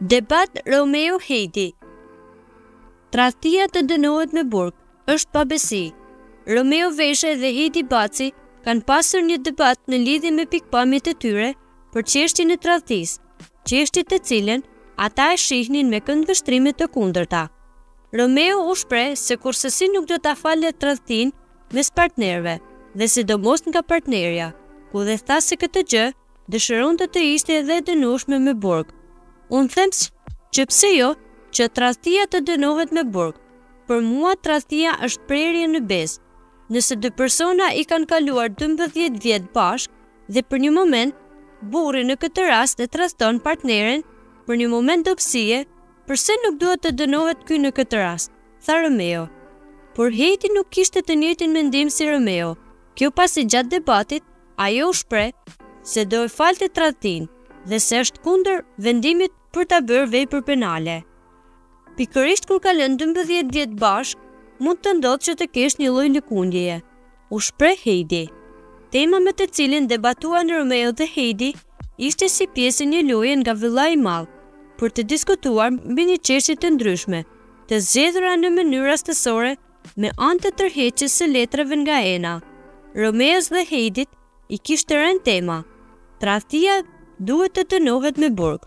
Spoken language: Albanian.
Debat Romeo Heidi Tradhtia të dënohet me burg, është pabesi. Romeo Veshaj dhe Heidi Baci kanë pasur një debat në lidhje me pikëpamjet e tyre për çështjen e tradhtisë, çështje të cilën ata e shihnin me këndvështrime të kundërta. Romeo u shpreh se kurrsesi nuk do ta falte tradhtinë mes partnerëve dhe sidomos nga partnerja, ku dhe tha se këtë gjë dëshironte të ishte edhe e dënueshme me burg. Unë them që pse jo, që tradhtia të dënohet me burg. Për mua tradhtia është prerje në besë. Nëse dy persona i kanë kaluar dymbëdhjetë vjet bashkë dhe për një moment burri në këtë rast e tradhton partneren për një moment dobësie, përse nuk duhet të dënohet ky në këtë rast? tha Romeo. Por Heidi nuk kishte të njëjtin mendim si Romeo. Kjo pasi gjatë debatit Ajo u shpreh se do e falte tradhtinë dhe se është kundër vendimit për ta bërë vepër penale. Pikërisht kur kalon dymbëdhjetë vjet bashkë, mund të ndodhë që të kesh një lloj lëkundjeje, u shpreh Heidi. Tema me të cilën debatuan Romeo dhe Heidi ishte si pjesë e një loje nga Vëllai i Madh për të diskutuar mbi një çështje të ndryshme, të zgjedhura në mënyrë rastësore Me anë të tërheqjes së letrave nga Ena, Romeos dhe Heidit i kishte rënë tema, Tradhtia duhet të dënohet me burg.